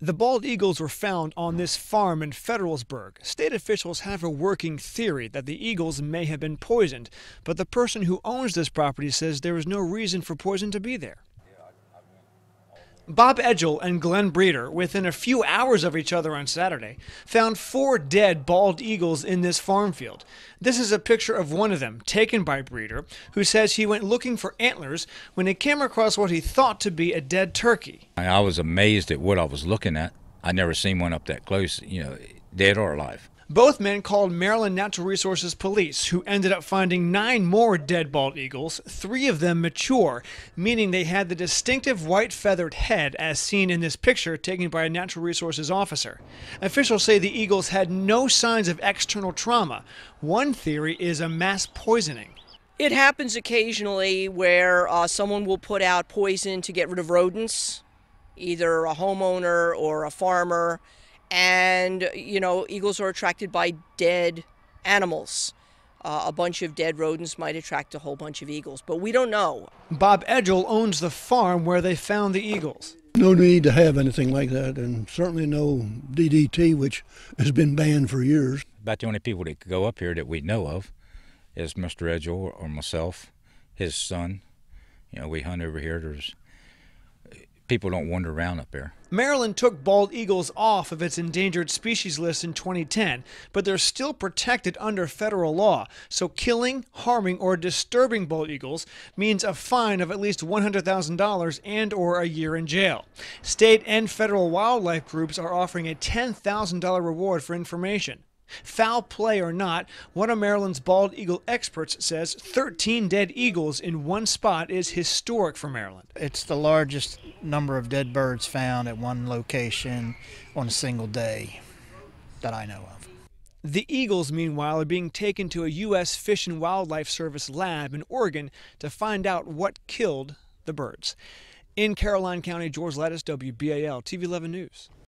The bald eagles were found on this farm in Federalsburg. State officials have a working theory that the eagles may have been poisoned, but the person who owns this property says there is no reason for poison to be there. Bob Edgel and Glenn Breeder, within a few hours of each other on Saturday, found four dead bald eagles in this farm field. This is a picture of one of them, taken by Breeder, who says he went looking for antlers when he came across what he thought to be a dead turkey. I was amazed at what I was looking at. I never seen one up that close, you know, dead or alive. Both men called Maryland Natural Resources Police, who ended up finding nine more dead bald eagles, three of them mature, meaning they had the distinctive white feathered head as seen in this picture taken by a natural resources officer. Officials say the eagles had no signs of external trauma. One theory is a mass poisoning. It happens occasionally where uh, someone will put out poison to get rid of rodents, either a homeowner or a farmer and you know eagles are attracted by dead animals. Uh, a bunch of dead rodents might attract a whole bunch of eagles but we don't know. Bob edgel owns the farm where they found the eagles. No need to have anything like that and certainly no ddt which has been banned for years. About the only people that could go up here that we know of is mr edgel or myself his son. You know we hunt over here. There's people don't wander around up there. Maryland took bald eagles off of its endangered species list in 2010, but they're still protected under federal law. So killing, harming, or disturbing bald eagles means a fine of at least $100,000 and or a year in jail. State and federal wildlife groups are offering a $10,000 reward for information. Foul play or not, one of Maryland's bald eagle experts says 13 dead eagles in one spot is historic for Maryland. It's the largest number of dead birds found at one location on a single day that I know of. The eagles, meanwhile, are being taken to a U.S. Fish and Wildlife Service lab in Oregon to find out what killed the birds. In Caroline County, George Lettis, WBAL TV 11 News.